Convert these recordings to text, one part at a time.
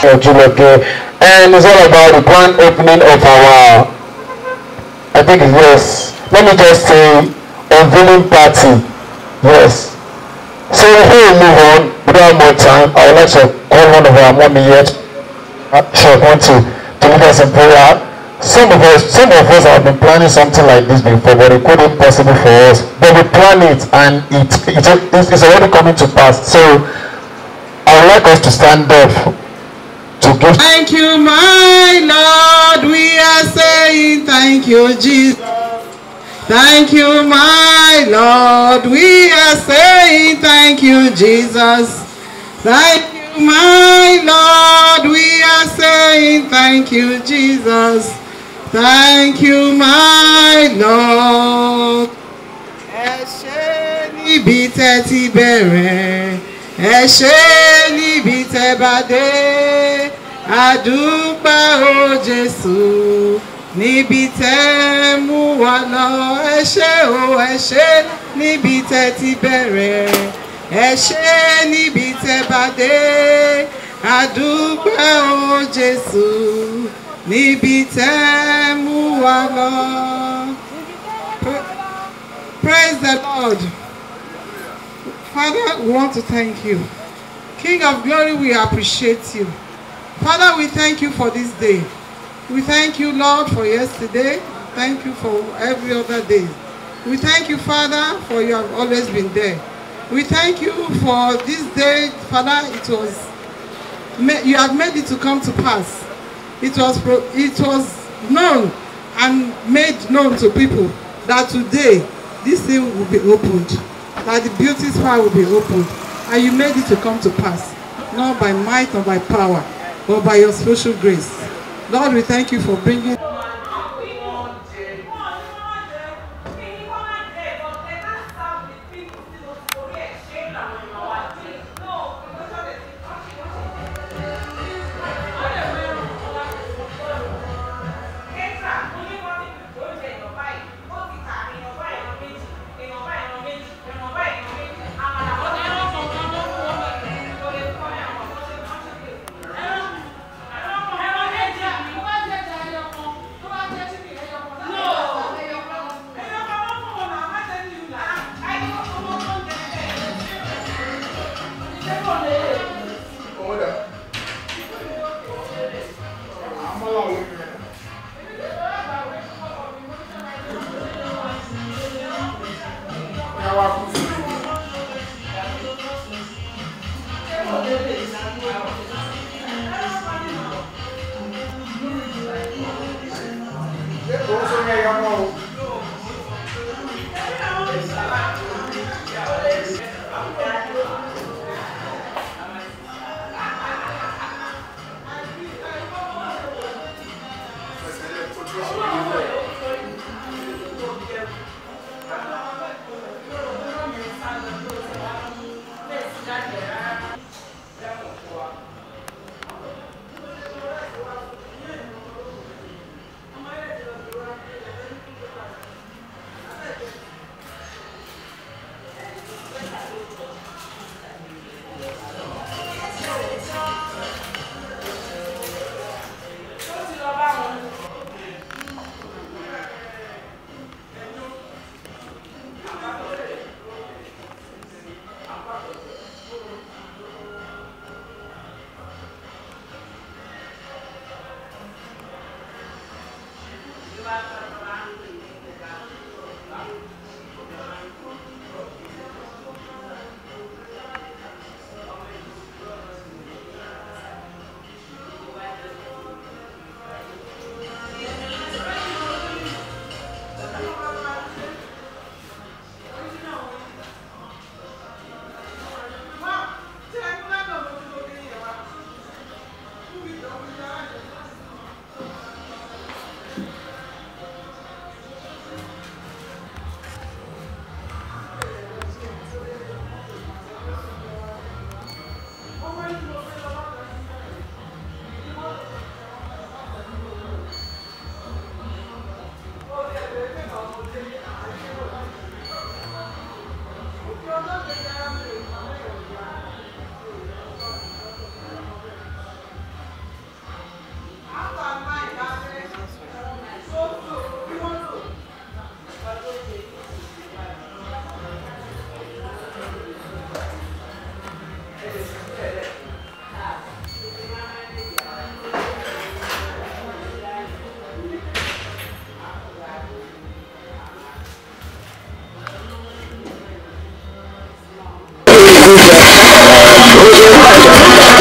for And it's all about the grand opening of our, I think yes, let me just say, unveiling party. Yes. So before we move on, without more time, I would like to call one of our mommy yet. Uh, sure, want to, to lead us in prayer. Some of us, some of us have been planning something like this before, but it couldn't possible for us. But we plan it, and it, it it's already coming to pass. So I would like us to stand up supposed Thank you, my Lord. We are saying thank you, Jesus. Thank you, my Lord. We are saying thank you, Jesus. Thank you, my Lord. We are saying thank you, Jesus. Thank you, my Lord. Ẹ ṣé níbi tẹ́ ti bẹ̀rẹ̀, ẹ níbi tẹ́ bá dé àdúpẹ́ o Jésù níbi tẹ́ mú wa lọ ẹ o ẹ ṣé níbi tẹ́ ti bẹ̀rẹ̀ ẹ ṣé níbi tẹ́ bá dé àdúpẹ́ o Jésù níbi tẹ́ mú wa lọ. Praise the Lord. Father, we want to thank you. King of glory, we appreciate you. Father, we thank you for this day. We thank you, Lord, for yesterday. Thank you for every other day. We thank you, Father, for you have always been there. We thank you for this day, Father. It was you have made it to come to pass. It was it was known and made known to people that today this thing will be opened, that the beauty spa will be opened, and you made it to come to pass, not by might or by power, but by your special grace. Lord, we thank you for bringing.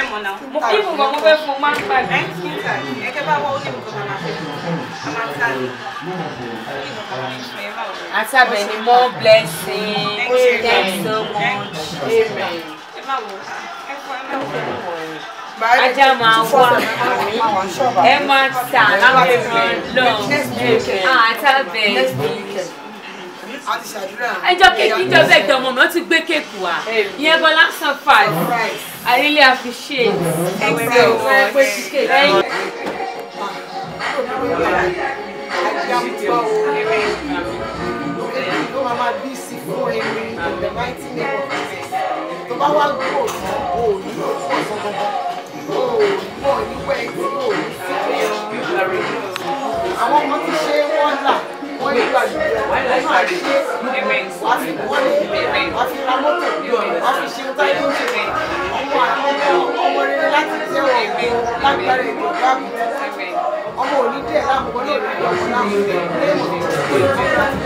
fẹ́ mọ̀ náà mo kí ìbùmọ̀ mo fẹ́ fún máa ń gbà ní. ẹgbẹ́ bá wọ́n ó ní nǹkan máa fẹ́ a máa ń sáré. àtàbẹ̀ ni more blessing thank you so much amen. Ajá máa wà ẹ máa tà lábẹ́ kan lọ àtàbẹ̀ yìí ẹjọ́ kéèkì ń jọba ẹ̀gbọ́n mọ̀mọ́ ti gbé kéèkì wá ìyẹn bọ́lá ń san five I really appreciate ẹgbẹ́ ọmọ ẹgbẹ́ ti kéèkì. tó bá wá gbòòrò ò ní ọ̀sán gbọ̀ngàn ò ní wọ̀ ní wẹ̀ ò ní sí pé àwọn ọmọ ti ṣe wọ́n là ọmọ òní díẹ̀ láàmú ní ìlú ìjọba láàmú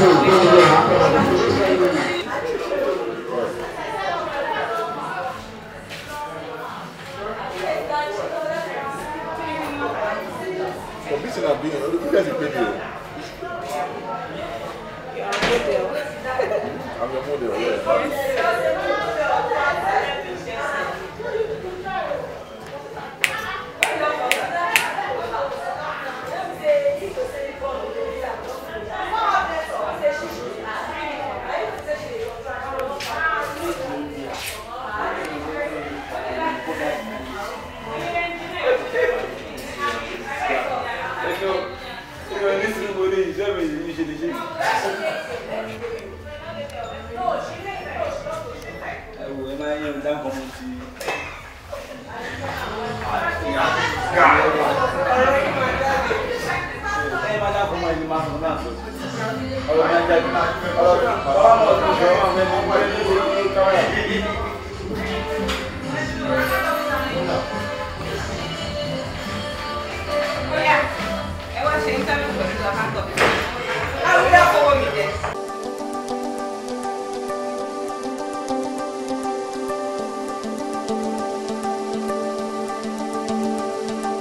ìlú ìlú ìlú ìwọ ní sùúrù mo ní ìṣe mi yìí ṣe lè